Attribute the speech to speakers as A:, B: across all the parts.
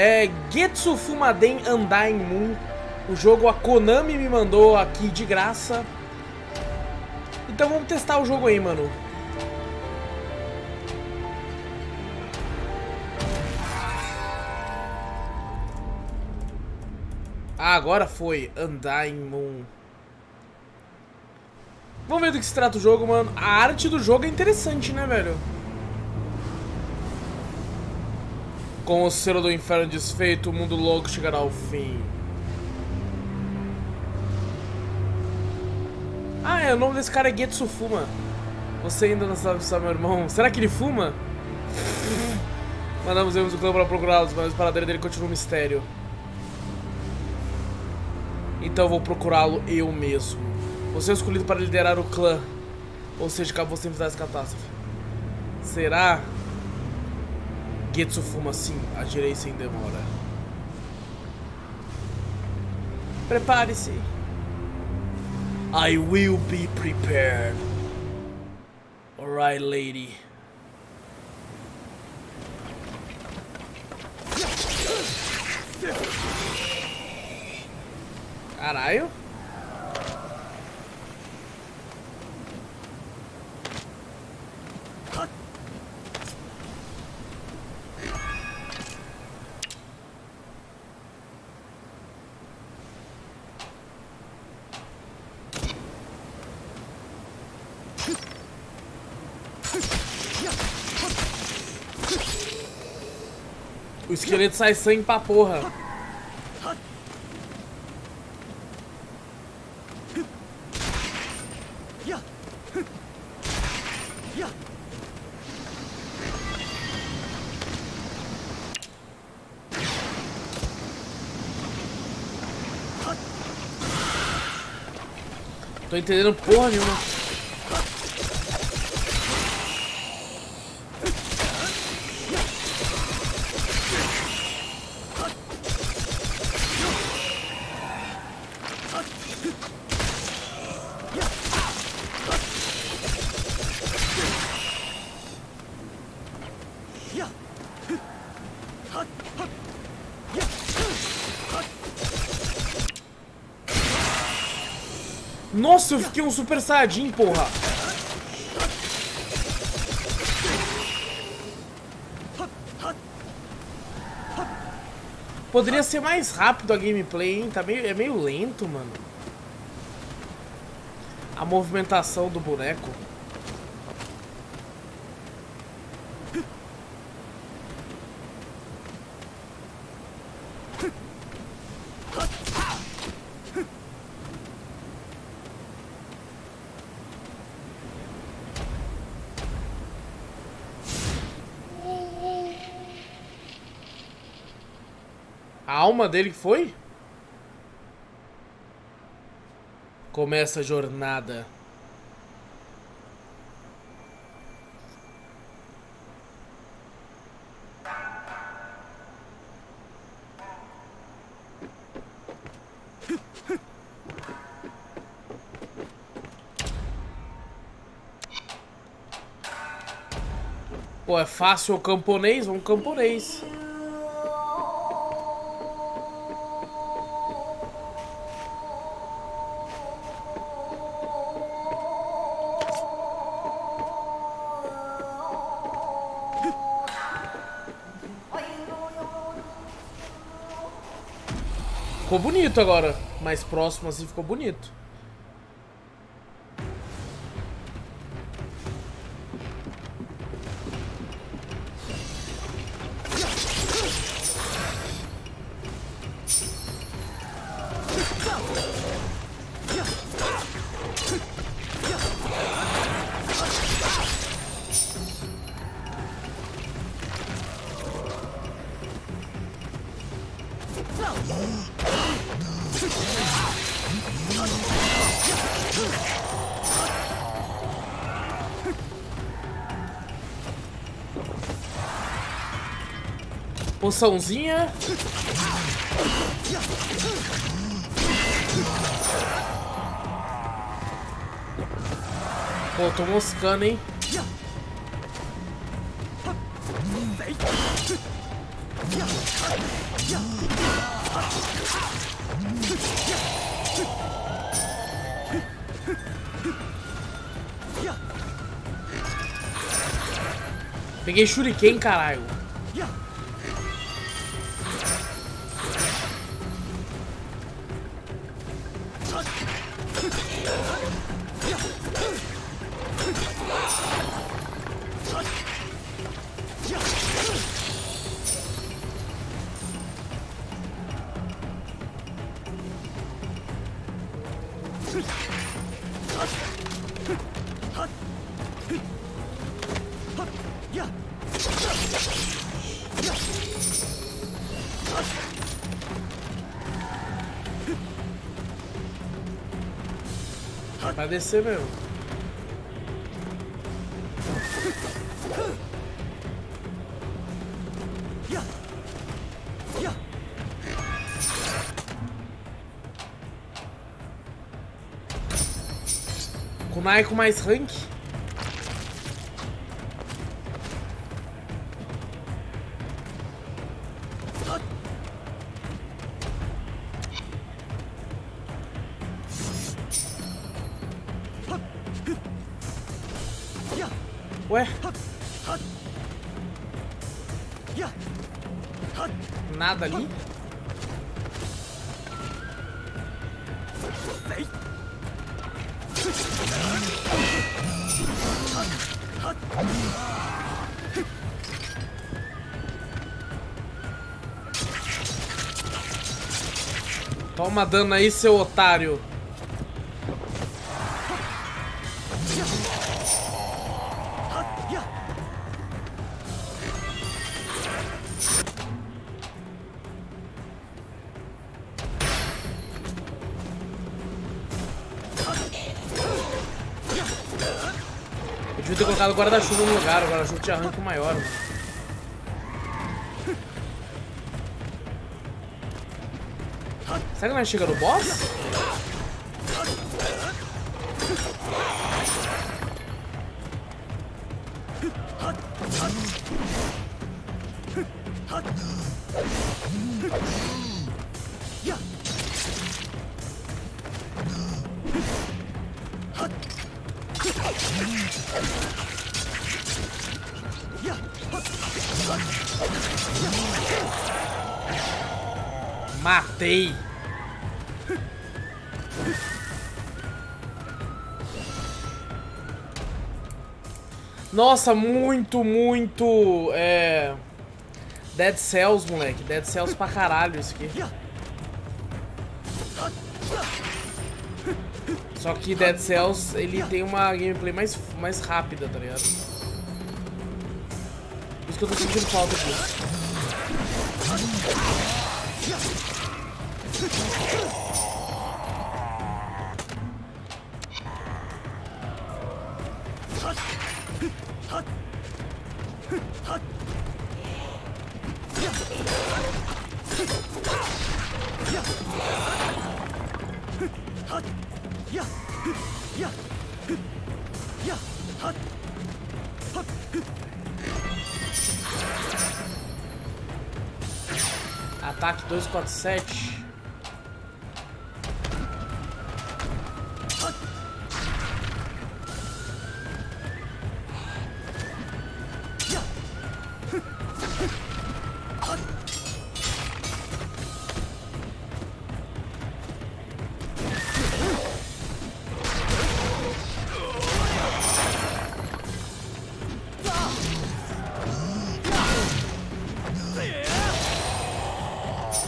A: É Getsu Fumaden Undying Moon. O jogo a Konami me mandou aqui de graça. Então vamos testar o jogo aí, mano. Ah, agora foi Undying Moon. Vamos ver do que se trata o jogo, mano. A arte do jogo é interessante, né, velho? Com o selo do inferno desfeito, o mundo louco chegará ao fim. Ah, é, o nome desse cara é Getsu Fuma. Você ainda não sabe se é meu irmão. Será que ele fuma? Mandamos do clã para procurá-los, mas o paradeiro dele continua um mistério. Então eu vou procurá-lo eu mesmo. Você é escolhido para liderar o clã. Ou seja, acabou sem evitar essa catástrofe. Será? Getsu fuma sim, agirei sem demora. Prepare-se. I will be prepared. Alright, lady. Caralho. O esqueleto sai sangue pra porra. Tô entendendo porra nenhuma. Nossa, eu fiquei um super saiyajin, porra. Poderia ser mais rápido a gameplay, hein? Tá meio, é meio lento, mano. A movimentação do boneco. A alma dele que foi? Começa a jornada. Pô, é fácil o camponês? Vamos camponês. Ficou bonito agora. Mais próximo assim ficou bonito. Poçãozinha. Pô, tô moscando, hein? Peguei shuriken, caralho. Descer mesmo. Kunai com mais rank? Ué? Nada ali? Toma dano aí, seu otário. O guarda-chuva no lugar, o guarda-chuva tinha arranco maior. Mano. Será que nós chega no boss? Matei. Nossa, muito, muito. É. Dead Cells, moleque. Dead Cells pra caralho isso aqui. Só que Dead Cells, ele tem uma gameplay mais, mais rápida, tá ligado? Por isso 247.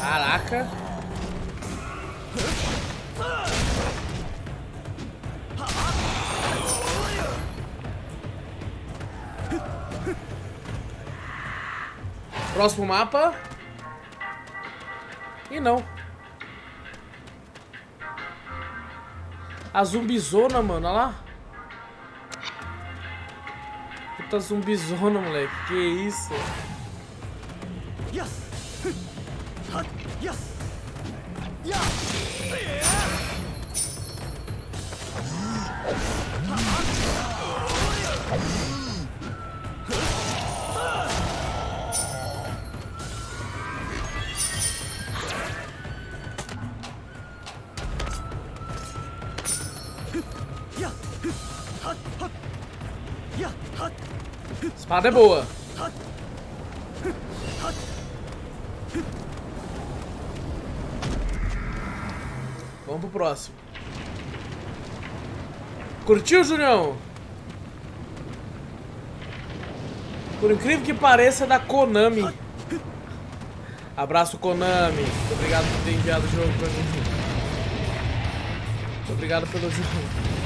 A: Caraca. Próximo mapa. E não. A zumbizona, mano, olha lá. Puta zumbizona, moleque. Que isso? Spadeboa. Vamos pro próximo. Curtiu, Julião? Por incrível que pareça, é da Konami. Abraço, Konami. Obrigado por ter enviado o jogo pra mim. Obrigado pelo jogo.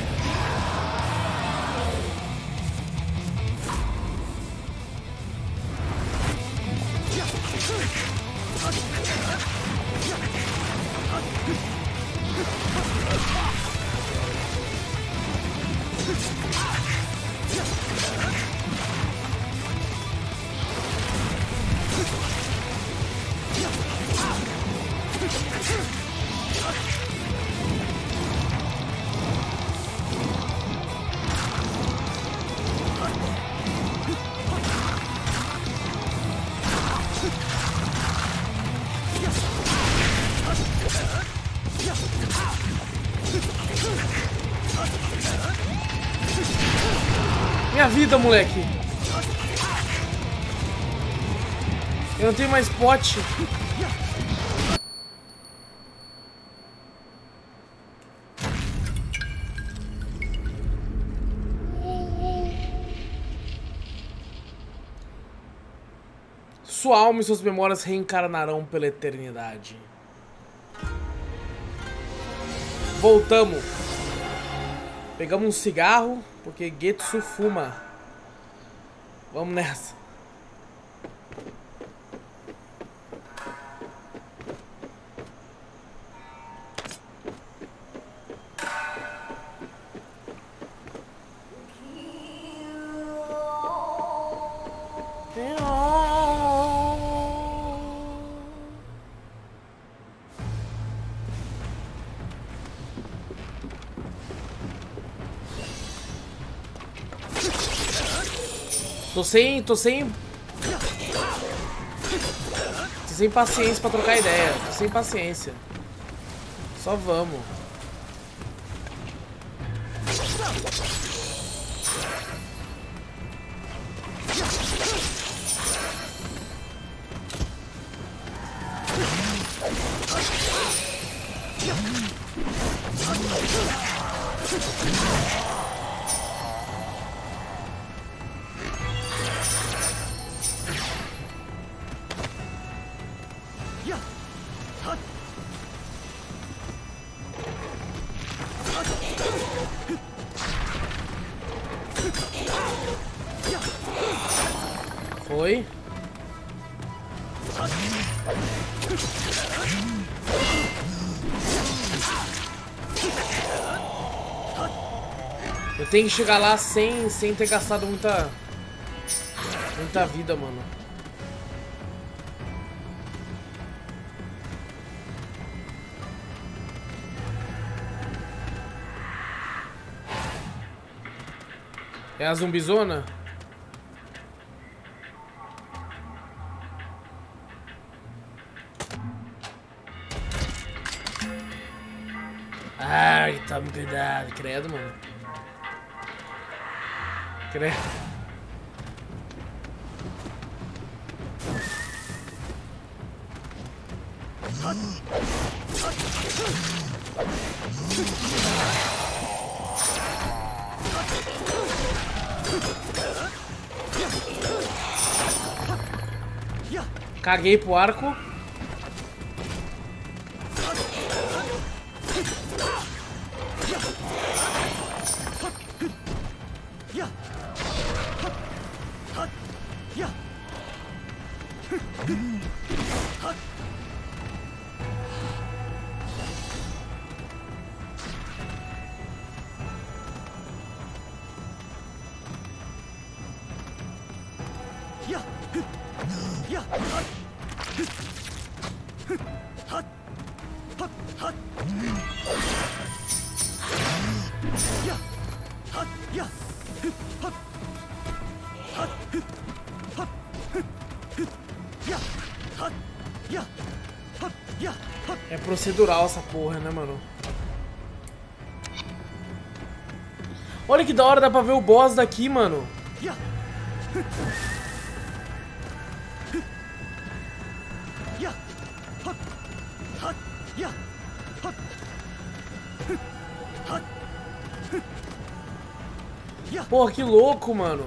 A: Vida, moleque. Eu não tenho mais pote. Sua alma e suas memórias reencarnarão pela eternidade. Voltamos. Pegamos um cigarro, porque Getsu fuma. Vamos nessa. Tô sem. tô sem. Tô sem paciência pra trocar ideia. Tô sem paciência. Só vamos. Tenho que chegar lá sem, sem ter gastado muita... Muita vida, mano. É a zumbizona? Ai, tome cuidado, credo, mano. Credo. Caguei pro arco. É procedural essa porra, né, mano? Olha que da hora, dá pra ver o boss daqui, mano. Porra, que louco, mano.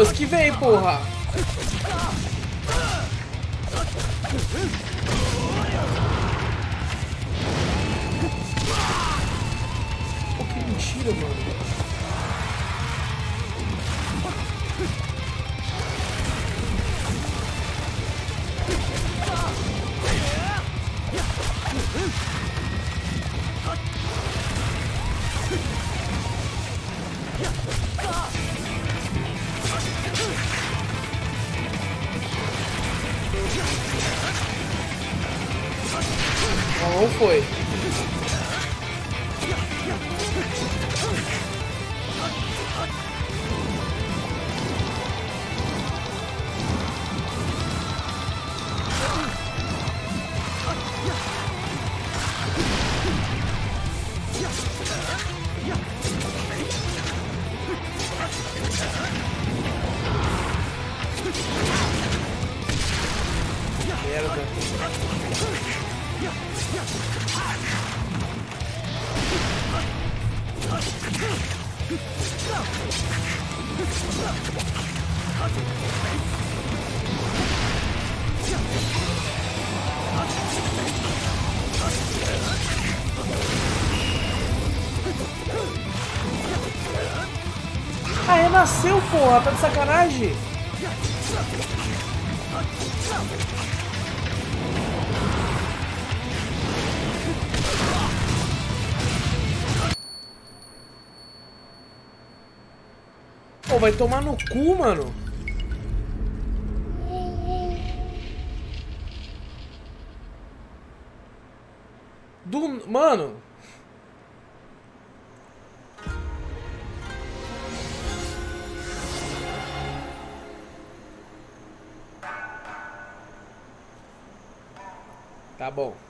A: Pô, esquivei, porra. Ah, renasceu, porra! Tá de sacanagem? Vai tomar no cu, mano. Do... Mano... Tá bom.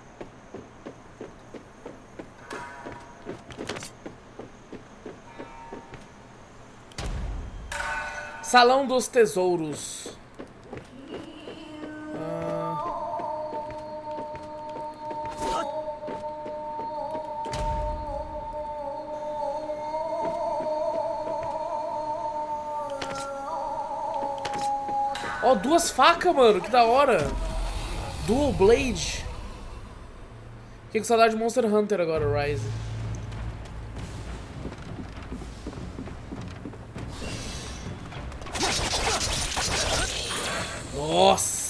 A: Salão dos Tesouros. Ó, oh, duas facas, mano. Que da hora. Dual Blade. Fiquei com saudade de Monster Hunter agora, Rise.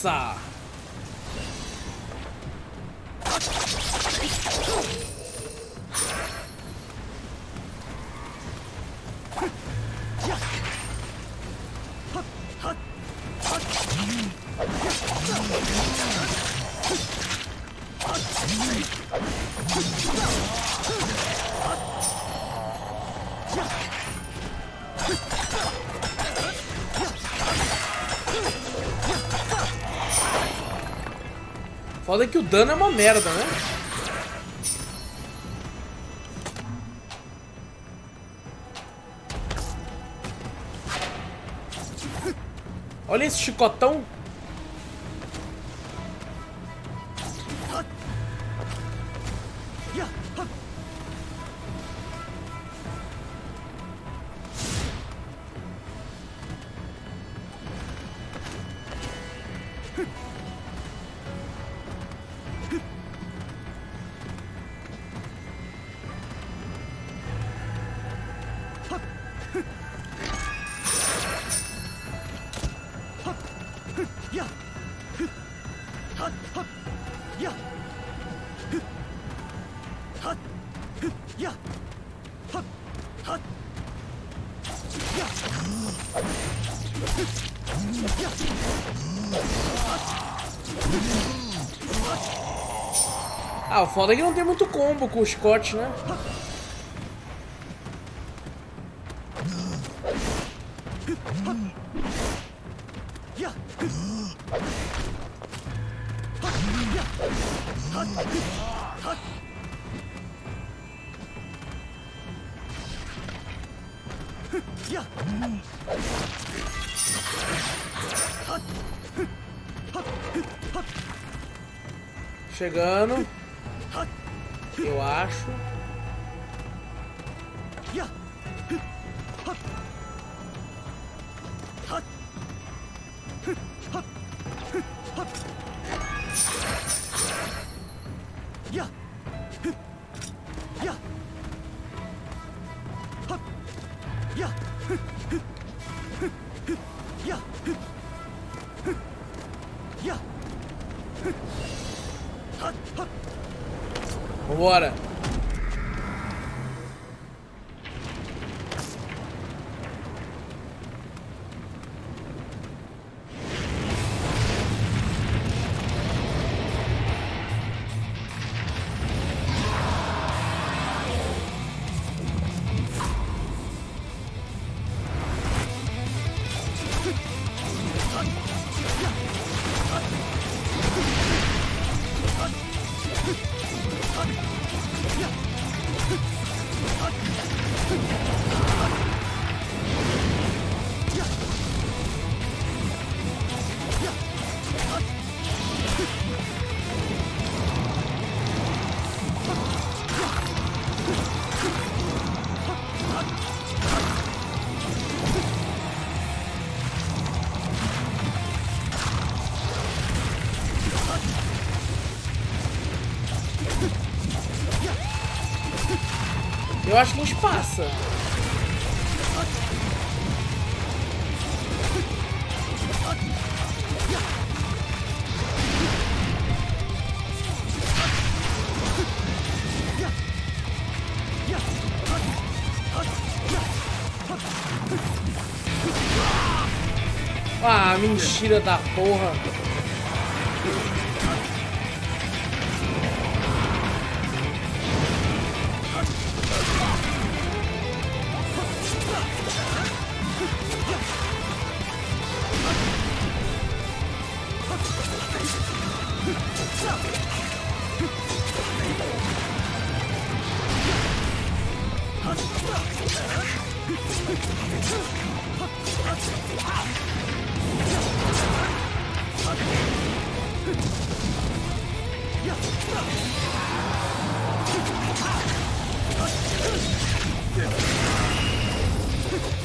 A: Nossa! Foda que o dano é uma merda, né? Olha esse chicotão. Foda que não tem muito combo com o Scott, né? Chegando. Vambora. Acho que gente passa. Ah, mentira da porra.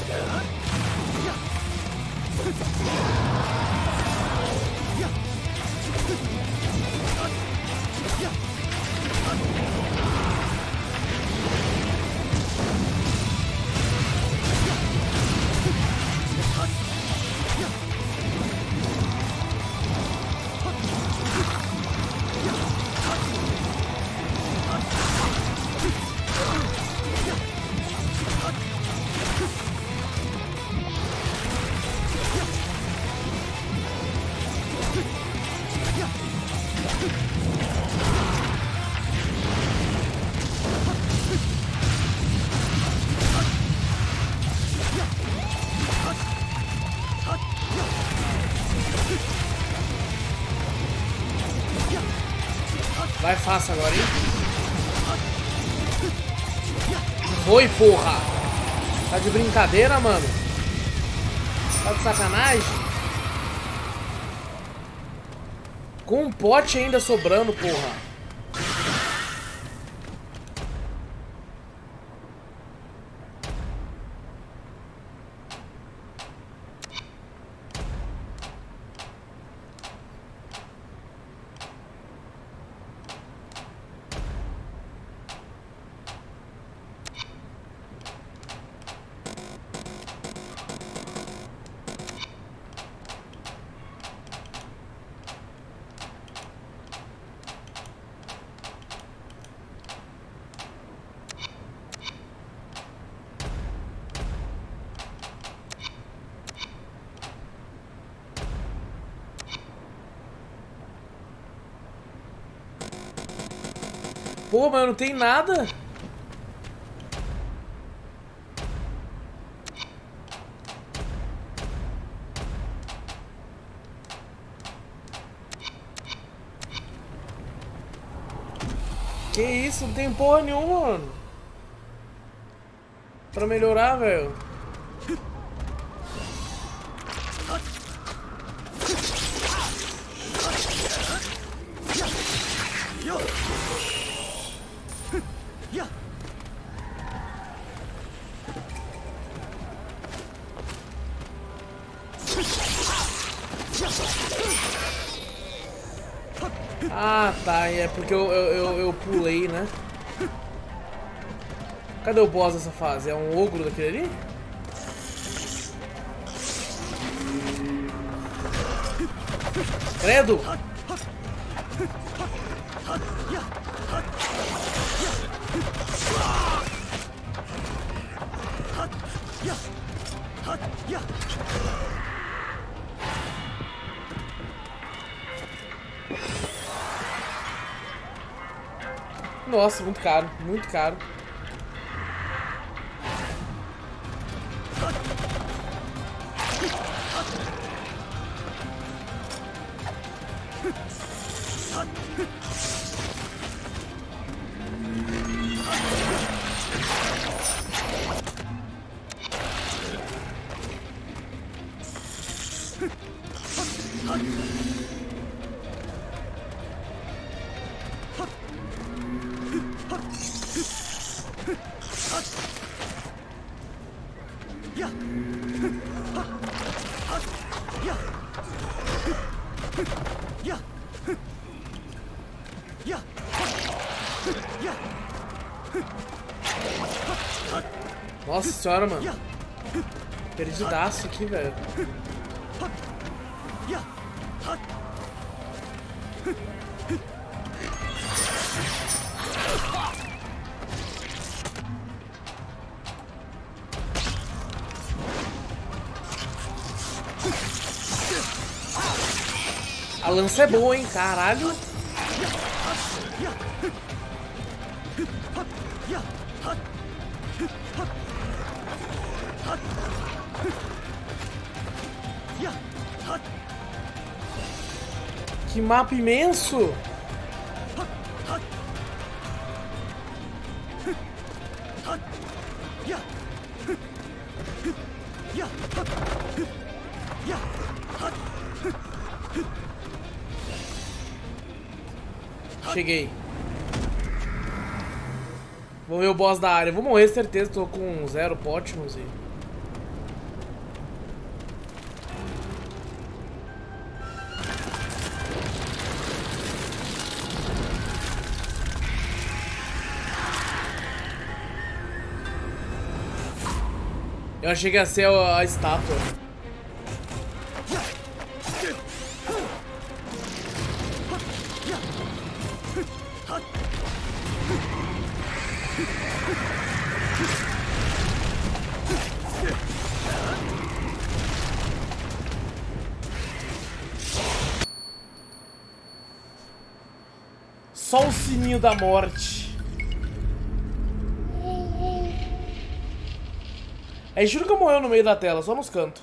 A: Vai やった! Fácil agora, hein? Foi, porra! Tá de brincadeira, mano? Tá de sacanagem? Com um pote ainda sobrando, porra. Pô, mas não tem nada. Que isso? Não tem porra nenhuma, mano. Pra melhorar, velho. Cadê o boss dessa fase? É um ogro daquele ali? Credo! Nossa, muito caro, muito caro. Senhora, mano. Perdidaço aqui, velho. A lança é boa, hein? Caralho. Que mapa imenso! Cheguei. Vou ver o boss da área. Vou morrer, certeza. Tô com zero pótimos e... Eu achei que ia ser a, a estátua. Só o sininho da morte. É juro que eu morreu no meio da tela, só nos cantos.